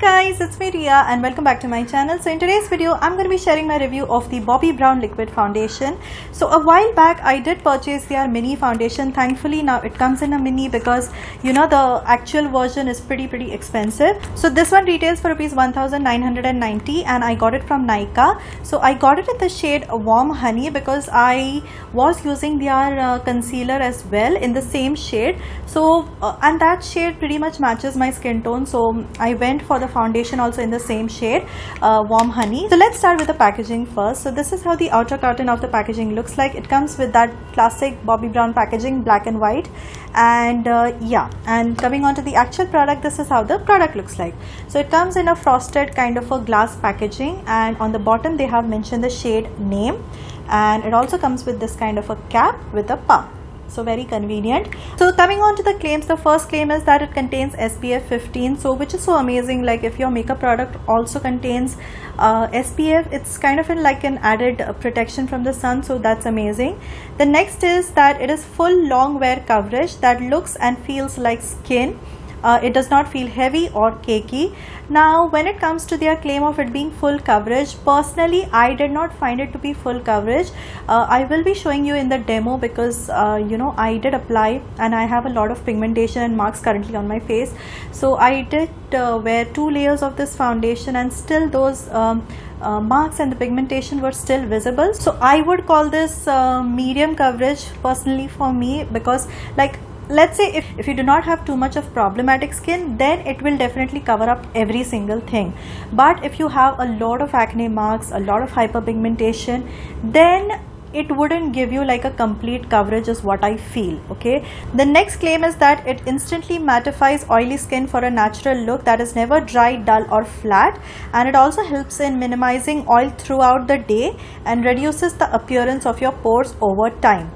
guys, it's me Ria and welcome back to my channel. So in today's video, I'm going to be sharing my review of the Bobbi Brown Liquid Foundation. So a while back, I did purchase their mini foundation. Thankfully, now it comes in a mini because you know the actual version is pretty pretty expensive. So this one retails for rupees 1990 and I got it from Nykaa. So I got it in the shade Warm Honey because I was using their uh, concealer as well in the same shade. So uh, and that shade pretty much matches my skin tone. So I went for the foundation also in the same shade uh, warm honey. So let's start with the packaging first. So this is how the outer carton of the packaging looks like. It comes with that classic Bobbi Brown packaging black and white. And uh, yeah. And coming on to the actual product this is how the product looks like. So it comes in a frosted kind of a glass packaging. And on the bottom they have mentioned the shade name. And it also comes with this kind of a cap with a pump so very convenient. So coming on to the claims the first claim is that it contains spf 15 so which is so amazing like if your makeup product also contains uh, spf it's kind of in like an added protection from the sun so that's amazing. The next is that it is full long wear coverage that looks and feels like skin uh, it does not feel heavy or cakey. Now when it comes to their claim of it being full coverage personally I did not find it to be full coverage. Uh, I will be showing you in the demo because uh, you know I did apply and I have a lot of pigmentation and marks currently on my face. So I did uh, wear two layers of this foundation and still those um, uh, marks and the pigmentation were still visible. So i would call this uh, medium coverage personally for me because like let's say if, if you do not have too much of problematic skin then it will definitely cover up every single thing. But if you have a lot of acne marks a lot of hyperpigmentation then it wouldn't give you like a complete coverage is what I feel okay? The next claim is that it instantly mattifies oily skin for a natural look that is never dry dull or flat. And it also helps in minimizing oil throughout the day and reduces the appearance of your pores over time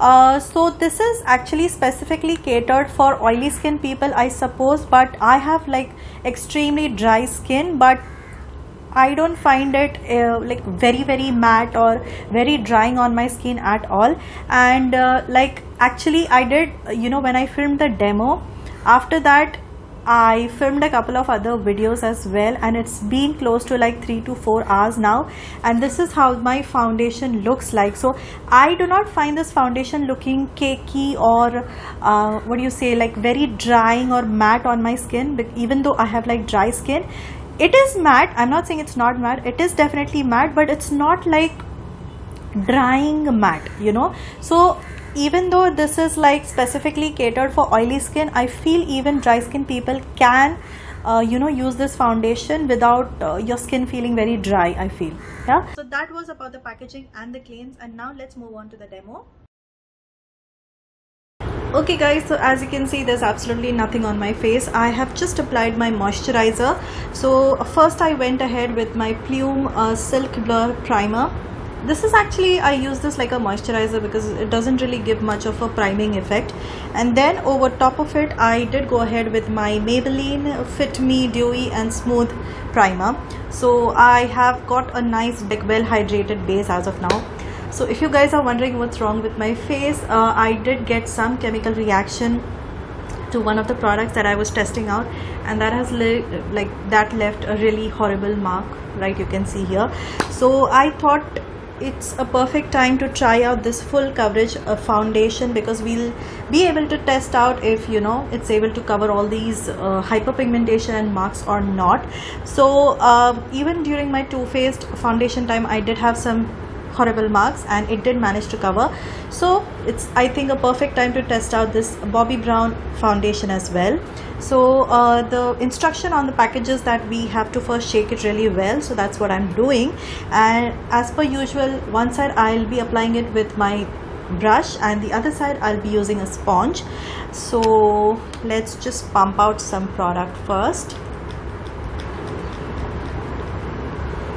uh, so this is actually specifically catered for oily skin people I suppose but I have like extremely dry skin but I don't find it uh, like very very matte or very drying on my skin at all. And uh, like actually I did you know when I filmed the demo after that I filmed a couple of other videos as well and it's been close to like 3 to 4 hours now and this is how my foundation looks like. So I do not find this foundation looking cakey or uh, what do you say like very drying or matte on my skin but even though I have like dry skin it is matte. I'm not saying it's not matte. It is definitely matte but it's not like drying matte you know? So even though this is like specifically catered for oily skin i feel even dry skin people can uh, you know use this foundation without uh, your skin feeling very dry i feel. Yeah? So that was about the packaging and the claims and now let's move on to the demo. Okay guys so as you can see there's absolutely nothing on my face. I have just applied my moisturizer. So first i went ahead with my plume uh, silk blur primer this is actually I use this like a moisturizer because it doesn't really give much of a priming effect. And then over top of it I did go ahead with my Maybelline Fit Me Dewy and Smooth primer. So I have got a nice big well hydrated base as of now. So if you guys are wondering what's wrong with my face uh, I did get some chemical reaction to one of the products that I was testing out and that has like that left a really horrible mark right you can see here. So I thought it's a perfect time to try out this full coverage uh, foundation because we'll be able to test out if you know it's able to cover all these uh, hyperpigmentation and marks or not. So uh, even during my Too Faced foundation time I did have some horrible marks and it did manage to cover. So it's I think a perfect time to test out this Bobbi Brown foundation as well. So uh, the instruction on the packages that we have to first shake it really well. So that's what I'm doing. And as per usual one side I'll be applying it with my brush and the other side I'll be using a sponge. So let's just pump out some product first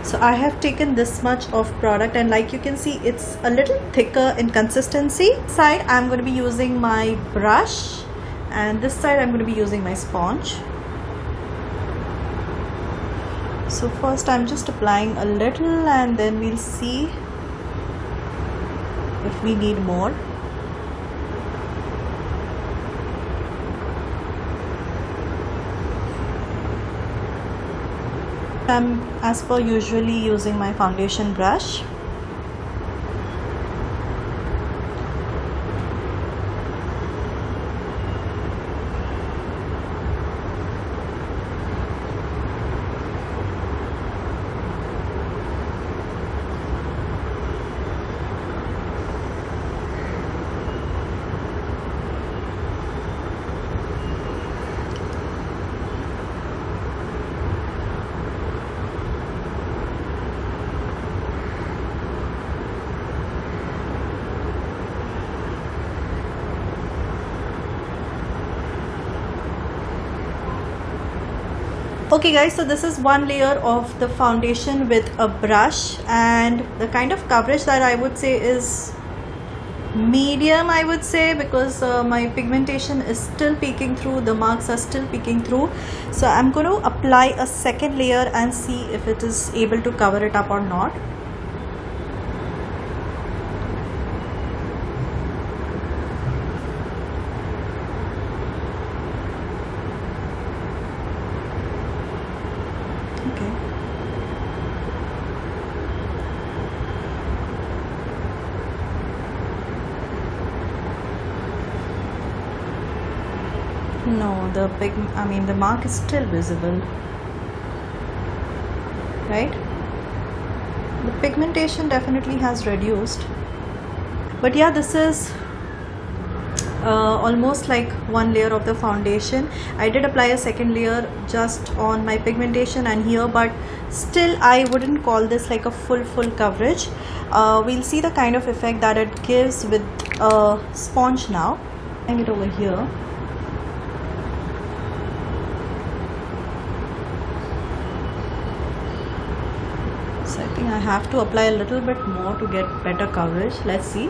so I have taken this much of product and like you can see it's a little thicker in consistency. Side I'm going to be using my brush and this side I'm going to be using my sponge. So first I'm just applying a little and then we'll see if we need more I'm as per usually using my foundation brush okay guys so this is one layer of the foundation with a brush. And the kind of coverage that I would say is medium I would say because uh, my pigmentation is still peeking through. The marks are still peeking through. So I'm going to apply a second layer and see if it is able to cover it up or not no the big I mean the mark is still visible. Right? The pigmentation definitely has reduced. But yeah this is uh, almost like one layer of the foundation. I did apply a second layer just on my pigmentation and here but still I wouldn't call this like a full full coverage. Uh, we'll see the kind of effect that it gives with a sponge now. Hang it over here. So I think I have to apply a little bit more to get better coverage. Let's see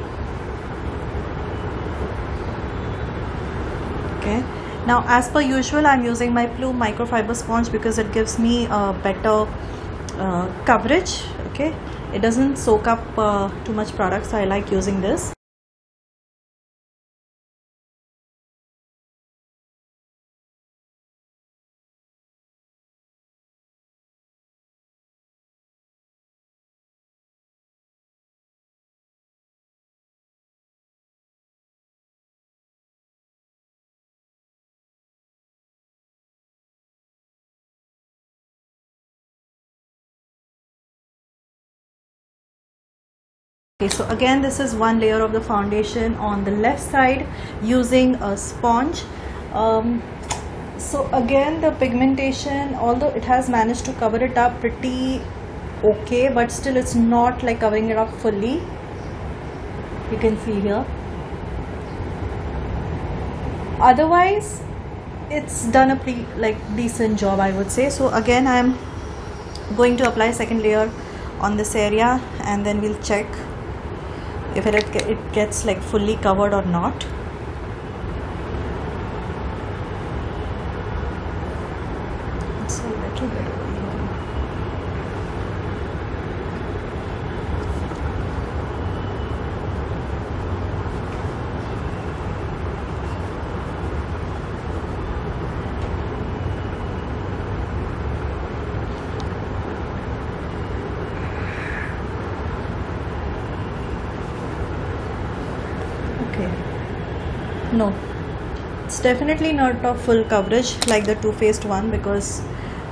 okay? Now as per usual I'm using my Plume microfiber sponge because it gives me a better uh, coverage okay? It doesn't soak up uh, too much product so I like using this okay so again this is one layer of the foundation on the left side using a sponge. Um, so again the pigmentation although it has managed to cover it up pretty okay but still it's not like covering it up fully. You can see here. Otherwise it's done a pretty like decent job I would say. So again I'm going to apply second layer on this area and then we'll check if it, it gets like fully covered or not. It's a little bit over here okay no. It's definitely not a full coverage like the Too Faced one because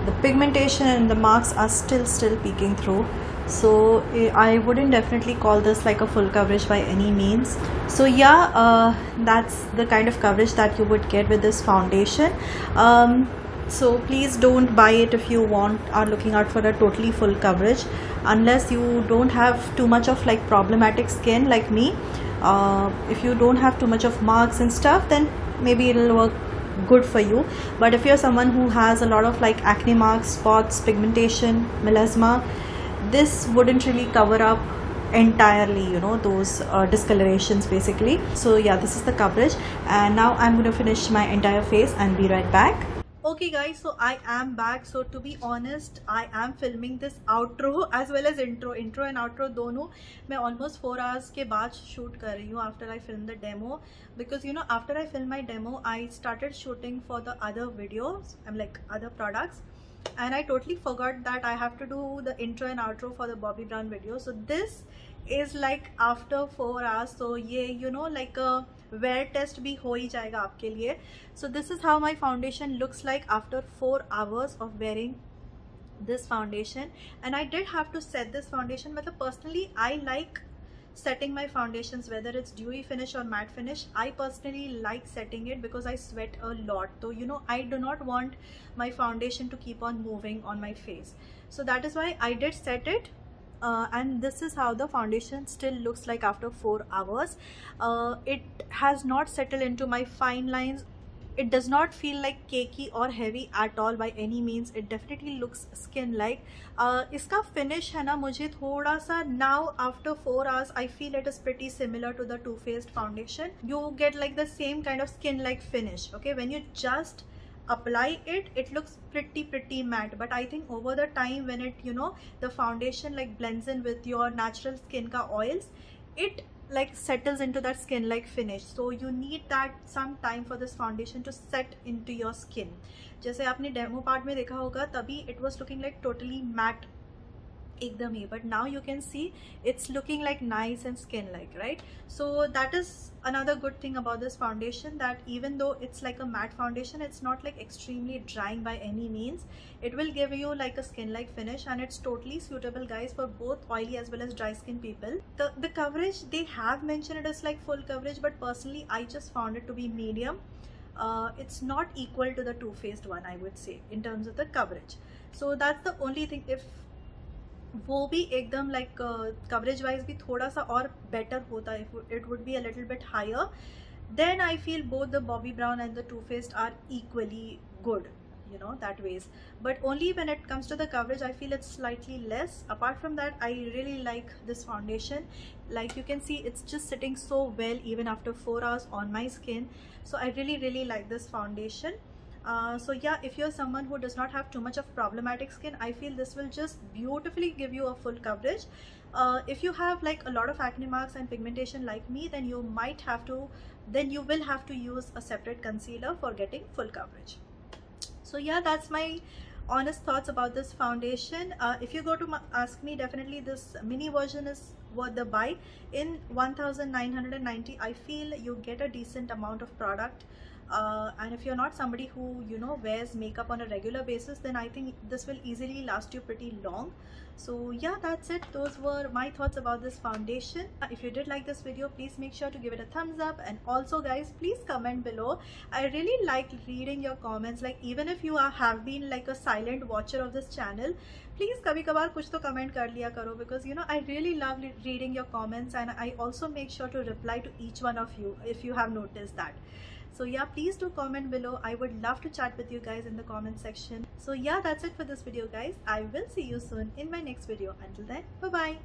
the pigmentation and the marks are still still peeking through. So eh, I wouldn't definitely call this like a full coverage by any means. So yeah uh, that's the kind of coverage that you would get with this foundation. Um, so please don't buy it if you want are looking out for a totally full coverage. Unless you don't have too much of like problematic skin like me uh, if you don't have too much of marks and stuff then maybe it'll work good for you. But if you're someone who has a lot of like acne marks spots pigmentation melasma this wouldn't really cover up entirely you know those uh, discolorations basically. So yeah this is the coverage. And now i'm going to finish my entire face and be right back okay guy so I am back so to be honest I am filming this outro as well as intro intro and outro दोनों मैं almost four hours के बाद shoot कर रही हूँ after I film the demo because you know after I film my demo I started shooting for the other videos um like other products and I totally forgot that I have to do the intro and outro for the Bobbi Brown video so this is like after four hours so ये you know like wear test भी हो ही जाएगा आपके लिए so this is how my foundation looks like after 4 hours of wearing this foundation and I did have to set this foundation but personally I like setting my foundations whether it's dewy finish or matte finish i personally like setting it because i sweat a lot so you know i do not want my foundation to keep on moving on my face so that is why i did set it uh, and this is how the foundation still looks like after four hours. Uh, it has not settled into my fine lines. It does not feel like cakey or heavy at all by any means. It definitely looks skin like uh, finish hai na mujhe thoda sa now after 4 hours i feel it is pretty similar to the Too Faced foundation. You get like the same kind of skin like finish okay? When you just apply it it looks pretty pretty matte but i think over the time when it you know the foundation like blends in with your natural skin ka oils it like settles into that skin like finish so you need that some time for this foundation to set into your skin जैसे आपने demo part में देखा होगा तभी it was looking like totally matte but now you can see it's looking like nice and skin like right? So that is another good thing about this foundation that even though it's like a matte foundation it's not like extremely drying by any means. It will give you like a skin like finish and it's totally suitable guys for both oily as well as dry skin people. The the coverage they have mentioned it as like full coverage but personally i just found it to be medium. Uh, it's not equal to the Too Faced one I would say in terms of the coverage. So that's the only thing. If वो भी एकदम like coverage wise भी थोड़ा सा और better होता है। It would be a little bit higher then I feel both the Bobbi Brown and the Too Faced are equally good you know that ways but only when it comes to the coverage I feel it's slightly less apart from that I really like this foundation like you can see it's just sitting so well even after four hours on my skin so I really really like this foundation uh, so yeah if you're someone who does not have too much of problematic skin i feel this will just beautifully give you a full coverage. Uh, if you have like a lot of acne marks and pigmentation like me then you might have to then you will have to use a separate concealer for getting full coverage. So yeah that's my honest thoughts about this foundation. Uh, if you go to ask me definitely this mini version is worth the buy. In 1990 i feel you get a decent amount of product uh, and if you're not somebody who you know wears makeup on a regular basis then I think this will easily last you pretty long. So yeah that's it. Those were my thoughts about this foundation. If you did like this video please make sure to give it a thumbs up. And also guys please comment below. I really like reading your comments. Like even if you are, have been like a silent watcher of this channel please kabhi kabar kuch to comment kar liya karo because you know I really love reading your comments and I also make sure to reply to each one of you if you have noticed that so yeah please do comment below. I would love to chat with you guys in the comment section. So yeah that's it for this video guys. I will see you soon in my next video. Until then bye bye